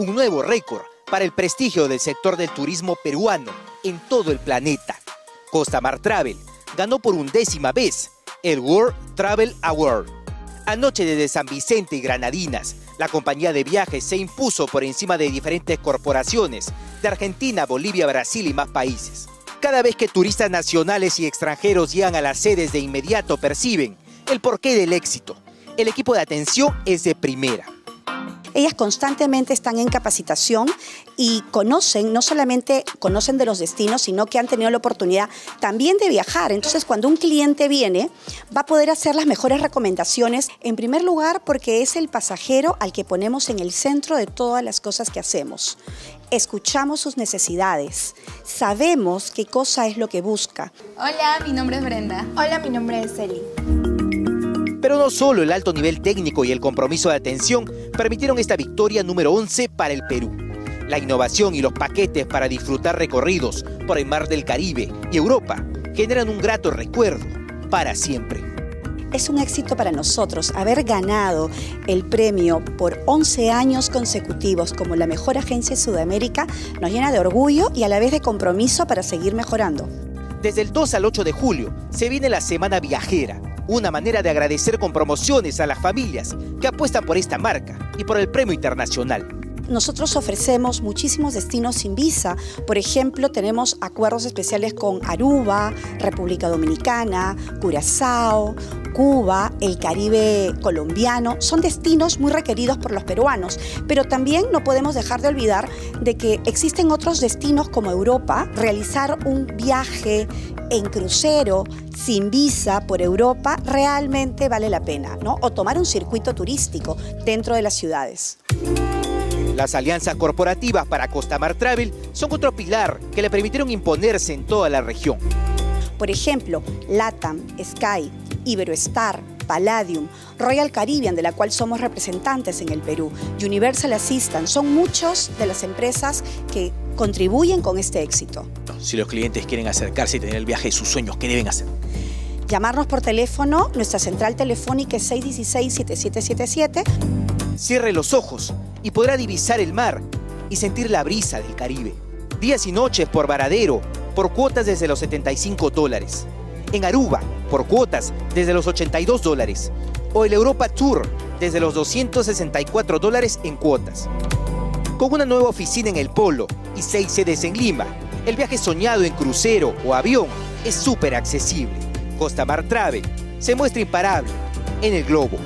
un nuevo récord para el prestigio del sector del turismo peruano en todo el planeta. Costa Mar Travel ganó por undécima vez el World Travel Award. Anoche desde San Vicente y Granadinas, la compañía de viajes se impuso por encima de diferentes corporaciones de Argentina, Bolivia, Brasil y más países. Cada vez que turistas nacionales y extranjeros llegan a las sedes de inmediato perciben el porqué del éxito. El equipo de atención es de primera. Ellas constantemente están en capacitación y conocen, no solamente conocen de los destinos, sino que han tenido la oportunidad también de viajar. Entonces, cuando un cliente viene, va a poder hacer las mejores recomendaciones, en primer lugar, porque es el pasajero al que ponemos en el centro de todas las cosas que hacemos. Escuchamos sus necesidades, sabemos qué cosa es lo que busca. Hola, mi nombre es Brenda. Hola, mi nombre es Eli. No solo el alto nivel técnico y el compromiso de atención permitieron esta victoria número 11 para el Perú. La innovación y los paquetes para disfrutar recorridos por el mar del Caribe y Europa generan un grato recuerdo para siempre. Es un éxito para nosotros haber ganado el premio por 11 años consecutivos como la mejor agencia de Sudamérica. Nos llena de orgullo y a la vez de compromiso para seguir mejorando. Desde el 2 al 8 de julio se viene la Semana Viajera, una manera de agradecer con promociones a las familias que apuestan por esta marca y por el premio internacional. Nosotros ofrecemos muchísimos destinos sin visa. Por ejemplo, tenemos acuerdos especiales con Aruba, República Dominicana, Curazao, Cuba, el Caribe colombiano. Son destinos muy requeridos por los peruanos, pero también no podemos dejar de olvidar de que existen otros destinos como Europa. Realizar un viaje en crucero sin visa por Europa realmente vale la pena, ¿no? O tomar un circuito turístico dentro de las ciudades. Las alianzas corporativas para Costamar Travel son otro pilar que le permitieron imponerse en toda la región. Por ejemplo, LATAM, Sky, Iberoestar, Palladium, Royal Caribbean, de la cual somos representantes en el Perú, Universal Assistant, son muchos de las empresas que contribuyen con este éxito. Si los clientes quieren acercarse y tener el viaje de sus sueños, ¿qué deben hacer? Llamarnos por teléfono, nuestra central telefónica es 616-7777. Cierre los ojos y podrá divisar el mar y sentir la brisa del Caribe. Días y noches por Varadero, por cuotas desde los 75 dólares. En Aruba, por cuotas desde los 82 dólares. O el Europa Tour, desde los 264 dólares en cuotas. Con una nueva oficina en el Polo y seis sedes en Lima, el viaje soñado en crucero o avión es súper accesible. Costa Mar Travel se muestra imparable en el globo.